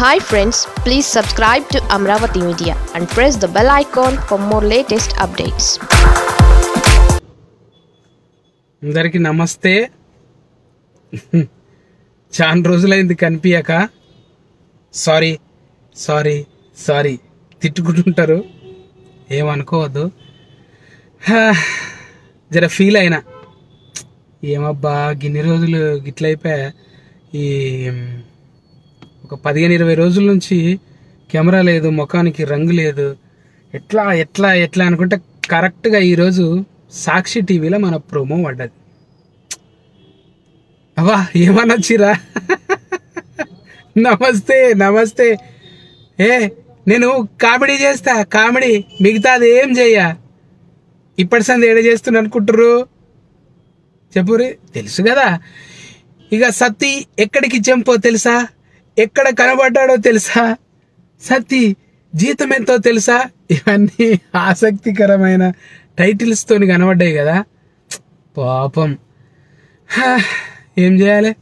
Hi friends please subscribe to Amaravati media and press the bell icon for more latest updates అందరికీ నమస్తే. చాలా రోజులైంది కనిపించక sorry sorry sorry తిట్టుకుంటుంటారు. ఏమనుకోవద్దు. జర ఫీల్ అయినా. ఏమబ్బా గిన్ని రోజులు గిట్లయిపోయా. ఈ ఒక పదిహేను ఇరవై రోజుల నుంచి కెమెరా లేదు ముఖానికి రంగు లేదు. ఎట్లా ఎట్లా ఎట్లా అనుకుంటే కరెక్ట్గా ఈరోజు సాక్షి టీవీలో మన ప్రోమో పడ్డది. అవా ఏమనొచ్చిరా? నమస్తే నమస్తే. ఏ నేను కామెడీ చేస్తా కామెడీ. మిగతాది ఏం చెయ్య? ఇప్పటి సంది ఏడ చేస్తున్నా అనుకుంటారు చెప్పురి తెలుసు కదా. ఇక సత్తి ఎక్కడికి చెంపో తెలుసా? ఎక్కడ కనబడ్డాడో తెలుసా? సతీ జీతం ఎంతో తెలుసా? ఇవన్నీ ఆసక్తికరమైన టైటిల్స్తో కనబడ్డాయి కదా. పాపం. ఏం చేయాలి?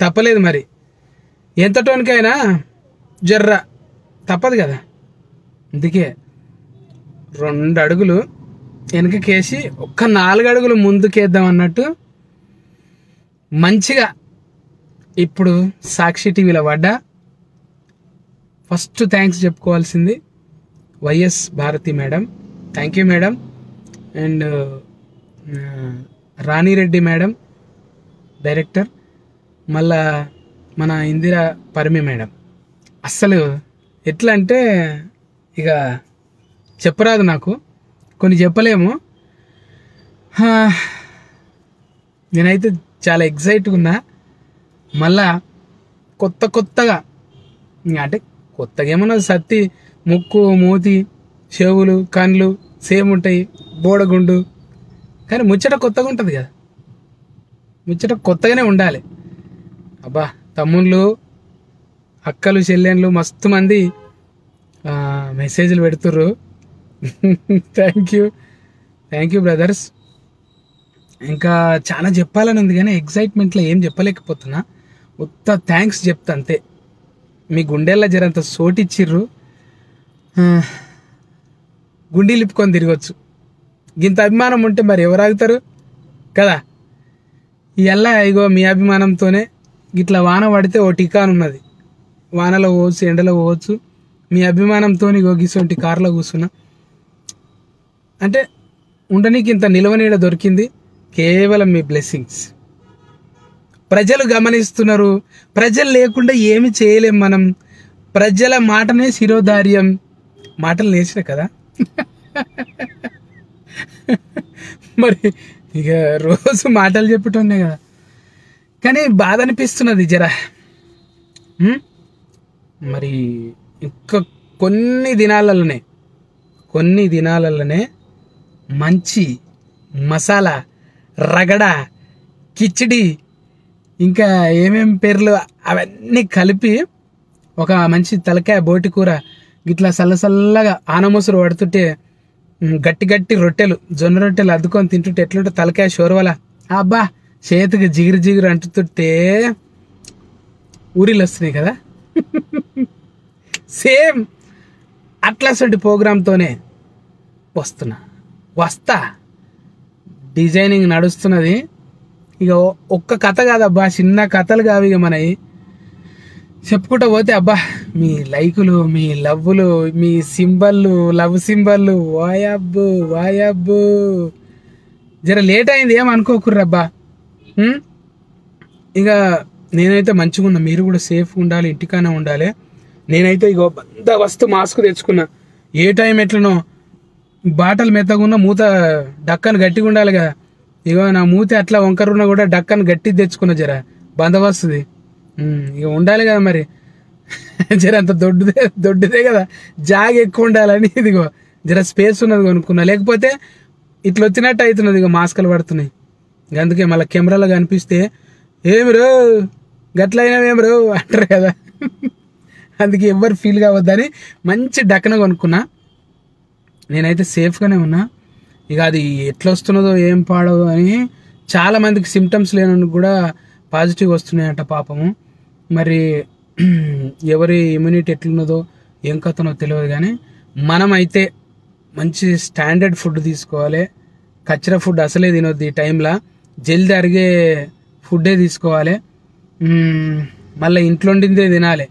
తప్పలేదు మరి. ఎంత టోన్కైనా జర్ర. తప్పదు కదా. అందుకే రెండు అడుగులు వెనకకేసి ఒక్క నాలుగు అడుగులు ముందుకేద్దాం అన్నట్టు మంచిగా ఇప్పుడు సాక్షి టీవీలో పడ్డా. ఫస్ట్ థ్యాంక్స్ చెప్పుకోవాల్సింది YS Bharati madam. Thank you madam. And Rani Reddy madam director. మళ్ళా మన ఇందిరా పరిమి మేడం. అస్సలు ఎట్లా అంటే ఇక చెప్పరాదు నాకు. కొన్ని చెప్పలేము. నేనైతే చాలా ఎగ్జైట్గా ఉన్నా. మళ్ళా కొత్త కొత్తగా. అంటే కొత్తగా ఏమన్నా సత్తి ముక్కు మూతి చెవులు కండ్లు సేమ్ ఉంటాయి బోడగుండు. కానీ ముచ్చట కొత్తగా ఉంటుంది కదా. ముచ్చట కొత్తగానే ఉండాలి. అబ్బా తమ్ముళ్ళు అక్కలు చెల్లెళ్ళు మస్తు మంది మెసేజ్లు పెడుతుర్రు. Thank you thank you brothers ఇంకా చాలా చెప్పాలని ఉంది కానీ ఎగ్జైట్మెంట్లో ఏం చెప్పలేకపోతున్నా. ఉత్త థ్యాంక్స్ చెప్తా అంతే మీ గుండెల్లో జరంత సోటిచ్చిర్రు. ఆ, గుండీ లిప్పుకొని తిరగచ్చు. ఇంత అభిమానం ఉంటే మరి ఎవరు ఆగుతారు? కదా? ఇలా ఇగో మీ అభిమానంతోనే ఇట్లా వాన పడితే ఓ టికాన్ ఉన్నది. వానలో పోవచ్చు ఎండలో పోవచ్చు. మీ అభిమానంతో ఇగో గిసొంటి కారులో కూర్చున్నా. అంటే ఉండనీకి ఇంత నిలవనీడ దొరికింది. కేవలం మీ బ్లెస్సింగ్స్. ప్రజలు గమనిస్తున్నారు. ప్రజలు లేకుండా ఏమి చేయలేం మనం. ప్రజల మాటనే శిరోధార్యం. మాటలు నేర్చిన కదా? మరి ఇక రోజు మాటలు చెప్పుటోనే కదా. కానీ బాధ అనిపిస్తున్నది జరా. మరి ఇంకా కొన్ని దినాలలోనే కొన్ని దినాలలోనే మంచి మసాలా రగడ కిచిడి ఇంకా ఏమేం పేర్లు అవన్నీ కలిపి ఒక మంచి తలకాయ బోటి కూర గిట్లా సల్లసల్లగా ఆనమూసులు పడుతుంటే గట్టి గట్టి రొట్టెలు జొన్న రొట్టెలు అద్దుకొని తింటుంటే ఎట్లుంటే తలకాయ షోర్వల. అబ్బా చేతికి జిగిరి జిగిరి అంటుతుంటే ఊరిలు వస్తున్నాయి కదా. సేమ్ అట్లాంటి ప్రోగ్రామ్తోనే వస్తున్నా. వస్తా. డిజైనింగ్ నడుస్తున్నది. ఇక ఒక్క కథ కాదబ్బా చిన్న కథలు కావు ఇక మనవి చెప్పుకుంటూ పోతే అబ్బా మీ లైకులు మీ లవ్లు మీ సింబల్లు లవ్ సింబల్లు వాయబ్బు వాయబ్బు జర లేట్ అయింది ఏమనుకోకుర్రబ్బా ఇక నేనైతే మంచిగా ఉన్నా మీరు కూడా సేఫ్గా ఉండాలి ఇంటికానే ఉండాలి. నేనైతే ఇక బందోబస్తు వస్తు మాస్క్ తెచ్చుకున్నా. ఏ టైం ఎట్లనో బాటలు మెత్తగా ఉన్న మూత డక్కను గట్టిగా ఉండాలి కదా ఇగో నా మూతి అట్లా వంకరున్నా కూడా డక్కను గట్టి తెచ్చుకున్నా జర. బందవస్తుంది ఇక ఉండాలి కదా మరి. జర అంత దొడ్డుదే దొడ్డుదే కదా. జాగ ఎక్కువ ఉండాలని ఇదిగో. జర స్పేస్ ఉన్నది కొనుక్కున్నా. లేకపోతే ఇట్లా వచ్చినట్టు అవుతున్నది ఇక మాస్కులు పడుతున్నాయి. అందుకే మళ్ళీ కెమెరాలో కనిపిస్తే ఏమి రో గట్లయినావేమి రో అంటారు కదా. అందుకే ఎవ్వరు ఫీల్ కావద్దని మంచి డక్కన కొనుక్కున్నా. నేనైతే సేఫ్గానే ఉన్నా. ఇక అది ఎట్లా వస్తున్నదో ఏం పాడదు అని చాలా మందికి సిమ్టమ్స్ లేనని కూడా పాజిటివ్ వస్తున్నాయంట పాపము. మరి ఎవరి ఇమ్యూనిటీ ఎట్లున్నదో ఏం కథనో తెలియదు కానీ మనమైతే మంచి స్టాండర్డ్ ఫుడ్ తీసుకోవాలి. కచ్చర ఫుడ్ అసలే తినొద్దు ఈ టైంలో జల్దీ అరిగే ఫుడ్డే తీసుకోవాలి. మళ్ళీ ఇంట్లోండిందే తినాలి.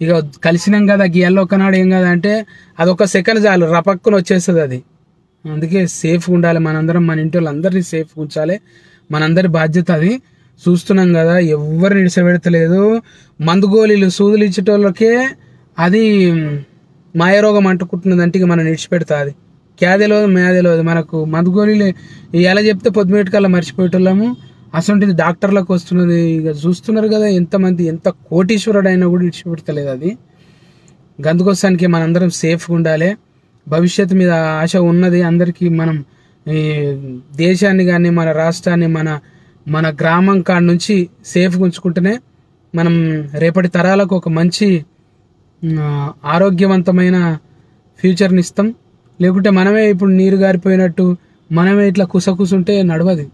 ఇక కలిసినాం కదా గీయాల్లో ఒకనాడు ఏం కదా అంటే అదొక సెకండ్ చాలు. రపక్కున వచ్చేస్తుంది అది. అందుకే సేఫ్గా ఉండాలి. మనందరం మన ఇంటి వాళ్ళందరినీ సేఫ్గా ఉంచాలి. మనందరి బాధ్యత అది. చూస్తున్నాం కదా ఎవరు నిడిసబెడతలేదు. మందు గోళీలు సూదులు ఇచ్చేటోళ్ళకే అది మాయరోగం అంటుకుంటున్నది అంటే మనం నిడిచిపెడుతుంది. క్యాదెలోదు మేదెలోదు మనకు మందు గోళీలు ఎలా చెప్తే పొద్దుమేటికల్లా మర్చిపోయేటోళ్ళము. అసలు డాక్టర్లకు వస్తున్నది. ఇక చూస్తున్నారు కదా ఎంతమంది ఎంత కోటీశ్వరుడు అయినా కూడా విడిచిపెడతలేదు అది. గందుకోసానికి మనందరం సేఫ్గా ఉండాలి. భవిష్యత్తు మీద ఆశ ఉన్నది. అందరికీ మనం ఈ దేశాన్ని కానీ మన రాష్ట్రాన్ని మన మన గ్రామం కాడ నుంచి సేఫ్గా ఉంచుకుంటేనే మనం రేపటి తరాలకు ఒక మంచి ఆరోగ్యవంతమైన ఫ్యూచర్ని ఇస్తాం లేకుంటే మనమే ఇప్పుడు నీరు గారిపోయినట్టు మనమే ఇట్లా కుసకుసుంటే నడవదు.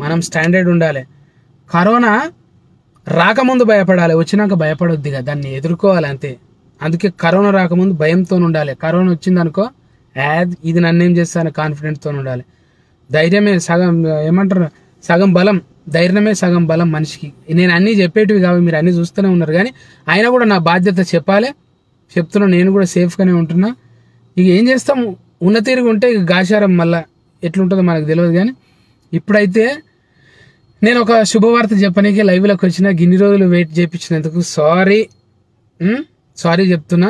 మనం స్టాండర్డ్ ఉండాలి. కరోనా రాకముందు భయపడాలి. వచ్చినాక భయపడొద్దిగా. దాన్ని ఎదుర్కోవాలి అంతే. అందుకే కరోనా రాకముందు భయంతో ఉండాలి. కరోనా వచ్చిందనుకో యాద్ ఇది నన్నేం చేస్తాను కాన్ఫిడెంట్తో ఉండాలి. ధైర్యమే సగం ఏమంటారు సగం బలం ధైర్యమే సగం బలం మనిషికి. నేను అన్నీ చెప్పేటివి కావు మీరు అన్నీ చూస్తూనే ఉన్నారు కానీ అయినా కూడా నా బాధ్యత చెప్పాలి. చెప్తున్నా నేను కూడా సేఫ్గానే ఉంటున్నా. ఇక ఏం చేస్తాం? ఉన్న తీరుగా ఉంటే ఇక గాశారం మళ్ళా ఎట్లుంటుందో మనకు తెలియదు కానీ ఇప్పుడైతే నేను ఒక శుభవార్త చెప్పనీకి లైవ్లోకి వచ్చిన గిన్ని రోజులు వెయిట్ చేయించినందుకు సారీ సారీ చెప్తున్నా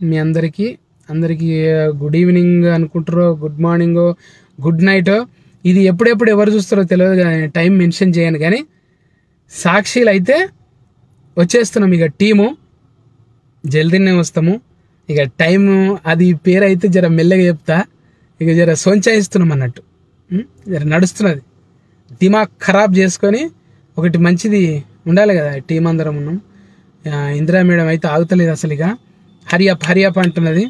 మీ అందరికీ. అందరికీ గుడ్ ఈవినింగ్ అనుకుంటారో గుడ్ మార్నింగ్ గుడ్ నైట్ ఇది ఎప్పుడెప్పుడు ఎవరు చూస్తారో తెలియదు కానీ టైం మెన్షన్ చేయను కానీ సాక్షిలు అయితే వచ్చేస్తున్నాం. ఇక టీము జల్దీనే వస్తాము. ఇక టైం అది పేరు అయితే జర మెల్లగా చెప్తా. ఇక జర సొంచాయిస్తున్నాం అన్నట్టు. జర నడుస్తున్నది. దిమాగ్ ఖరాబ్ చేసుకొని ఒకటి మంచిది ఉండాలి కదా టీం అందరం ఉన్నాం. ఇందిరా మేడం అయితే ఆగుతలేదు అసలు ఇక. హరియప్ హరియప్ అంటున్నది.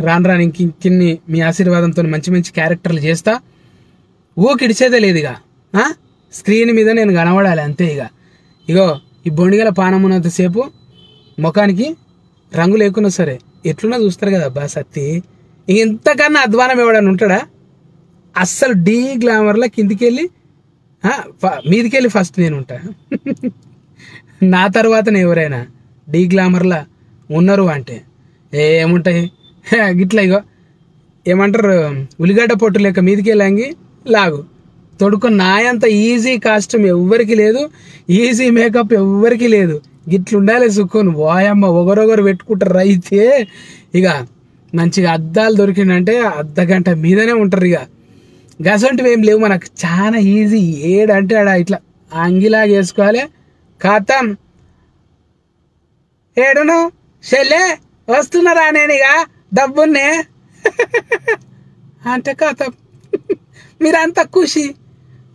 రాను రాను ఇంక ఇంకిన్ని మీ ఆశీర్వాదంతో మంచి మంచి క్యారెక్టర్లు చేస్తా. ఊకిడిచేదే లేదు ఇక. స్క్రీన్ మీద నేను కనబడాలి అంతే ఇక. ఇగో ఈ బొండిగల పానం ఉన్నంతసేపు ముఖానికి రంగు లేకున్నా సరే ఎట్లున్నా చూస్తారు కదా అబ్బా సత్తి. ఇక ఇంతకన్నా అధ్వానం ఎవడన్నా ఉంటాడా? అస్సలు డీ గ్లామర్లో కిందికి వెళ్ళి ఫ- మీదికి వెళ్ళి ఫస్ట్ నేను ఉంటా. నా తర్వాతనే ఎవరైనా డీ గ్లామర్లా ఉన్నారు అంటే. ఏముంటాయి? గిట్లా గిట్ల ఇగో. ఏమంటారు? ఉల్లిగడ్డ పొట్టు లెక్క మీదికి వెళ్ళంగి లాగు. తొడుకు నాయంత ఈజీ కాస్ట్యూమ్ ఎవ్వరికి లేదు. ఈజీ మేకప్ ఎవ్వరికి లేదు. గిట్లుండాలి సుక్కును. వాయమ్మ ఒకరొకరు పెట్టుకుంటారు అయితే ఇక మంచిగా అద్దాలు దొరికిందంటే అర్ధ గంట మీదనే ఉంటారు ఇక. గసంటివి ఏం లేవు మనకు. చాలా ఈజీ. ఏడంటే ఆడ ఇట్లా అంగిలాగా వేసుకోవాలి ఖాతం. ఏడును? చెల్లె వస్తున్నారా నేను ఇక డబ్బున్నే. అంటే ఖాతం. మీరంతా ఖుషి.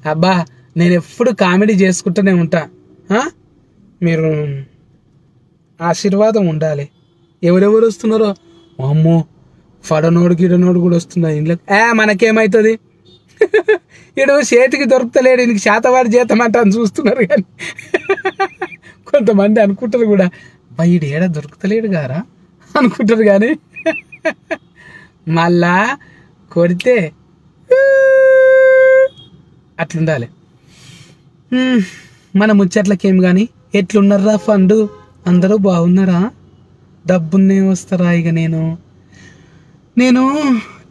అబ్బా నేను ఎప్పుడు కామెడీ చేసుకుంటూనే ఉంటా. మీరు ఆశీర్వాదం ఉండాలి. ఎవరెవరు వస్తున్నారో? అమ్మో ఫడనోడు గిడనోడు కూడా వస్తున్నారు ఇంట్లో ఏ మనకేమవుతుంది ఇడు చేతికి దొరుకుతలేడు ఈయనకి శాతవాడి జీతం అంట అని చూస్తున్నారు కానీ కొంతమంది అనుకుంటారు కూడా బయడు ఏడ దొరుకుతలేడు గారా? అనుకుంటారు కానీ మళ్ళా కొడితే అట్లుండాలి మన ముచ్చట్లకేం కానీ ఎట్లున్నారా ఫండు? అందరూ బాగున్నారా? డబ్బున్నే వస్తారా ఇక నేను? నేను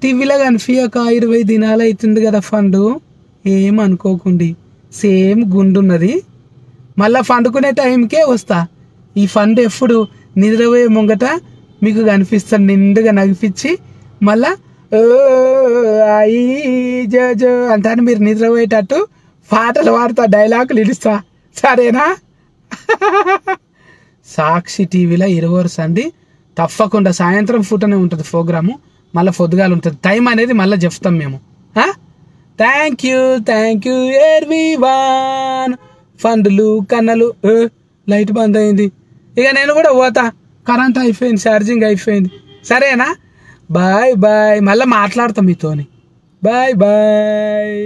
టీవీలో కనిపించక ఇరవై దినాలు అవుతుంది కదా ఫండు. ఏం అనుకోకుండి. సేమ్ గుండున్నది. మళ్ళా ఫండుకునే టైంకే వస్తా. ఈ ఫండ్ ఎప్పుడు నిద్రపోయే ముంగట మీకు కనిపిస్తాను. నిండుగా నగిపించి మళ్ళా "ఓ, జో అంటాను. మీరు నిద్రపోయేటట్టు పాటలు పాడుతా డైలాగులు ఇడుస్తా. సరేనా? సాక్షి టీవీలో ఇరవరు సండి తప్పకుండా సాయంత్రం పూటనే ఉంటుంది ప్రోగ్రాము. మళ్ళీ పొద్దుగాలు ఉంటుంది. టైం అనేది మళ్ళీ చెప్తాం మేము. థ్యాంక్ యూ థ్యాంక్ యూ ఎర్వీ వన్ ఫండ్లు కన్నలు లైట్ బంద్ అయింది. ఇక నేను కూడా పోతా. కరెంట్ అయిపోయింది ఛార్జింగ్ అయిపోయింది. సరేనా? బాయ్ బాయ్ మళ్ళీ మాట్లాడతాం మీతోని. Bye bye